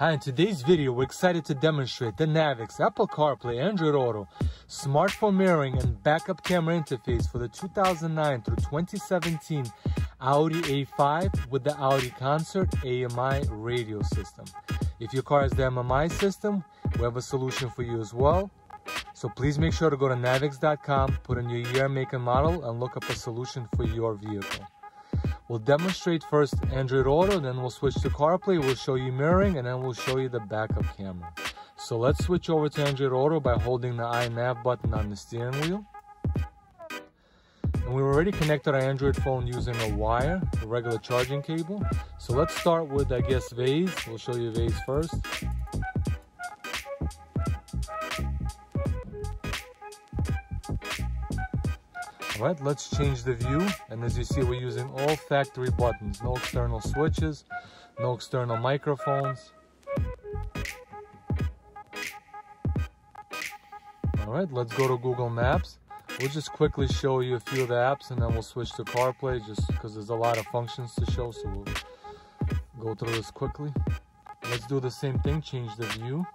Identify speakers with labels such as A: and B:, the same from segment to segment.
A: Hi, in today's video, we're excited to demonstrate the NAViKS Apple CarPlay Android Auto smartphone mirroring and backup camera interface for the 2009 through 2017 Audi A5 with the Audi Concert AMI radio system. If your car has the MMI system, we have a solution for you as well. So please make sure to go to naviks.com, put in your year, make, and model, and look up a solution for your vehicle. We'll demonstrate first Android Auto, then we'll switch to CarPlay, we'll show you mirroring, and then we'll show you the backup camera. So let's switch over to Android Auto by holding the iNav button on the steering wheel. And we've already connected our Android phone using a wire, a regular charging cable. So let's start with, I guess, Waze. We'll show you Waze first. Right, let's change the view. And as you see, we're using all factory buttons, no external switches, no external microphones. All right, let's go to Google Maps. We'll just quickly show you a few of the apps and then we'll switch to CarPlay just because there's a lot of functions to show. So we'll go through this quickly. Let's do the same thing, change the view.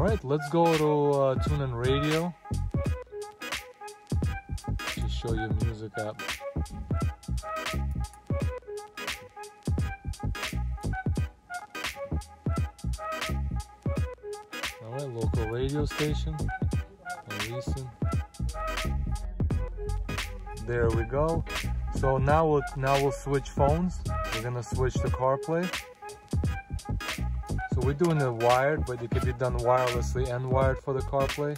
A: All right, let's go to uh, TuneIn Radio to show you music app. All right, local radio station. Listen. There we go. So now we'll now we'll switch phones. We're gonna switch to CarPlay. So we're doing it wired, but it can be done wirelessly and wired for the CarPlay.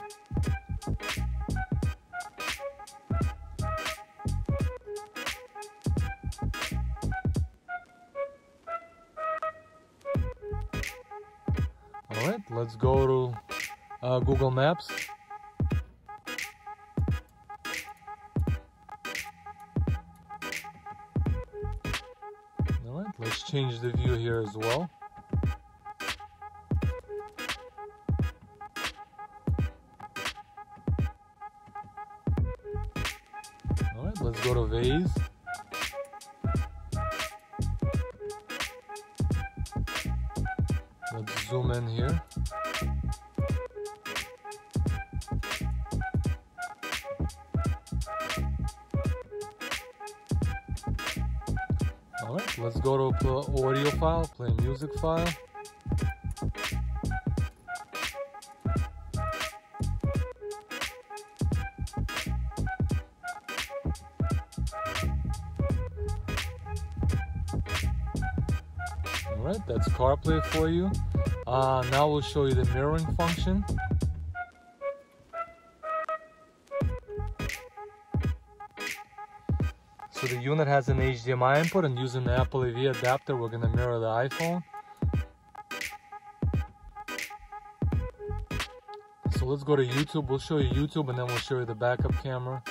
A: All right, let's go to uh, Google Maps. All right, let's change the view here as well. Go to Waze. Let's zoom in here. All right, let's go to audio file, play music file. All right, that's CarPlay for you. Uh, now we'll show you the mirroring function. So the unit has an HDMI input and using the Apple AV adapter, we're gonna mirror the iPhone. So let's go to YouTube. We'll show you YouTube and then we'll show you the backup camera.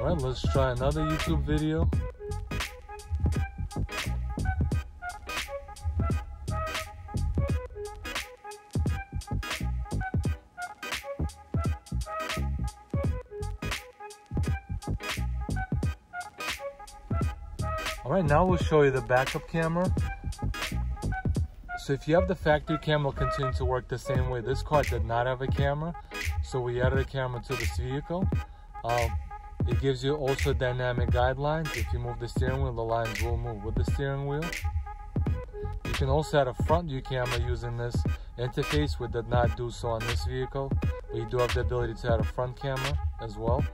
A: Alright, let's try another YouTube video. Alright, now we'll show you the backup camera. So if you have the factory camera, will continue to work the same way. This car did not have a camera, so we added a camera to this vehicle. Um, it gives you also dynamic guidelines. If you move the steering wheel, the lines will move with the steering wheel. You can also add a front view camera using this interface. We did not do so on this vehicle, but you do have the ability to add a front camera as well.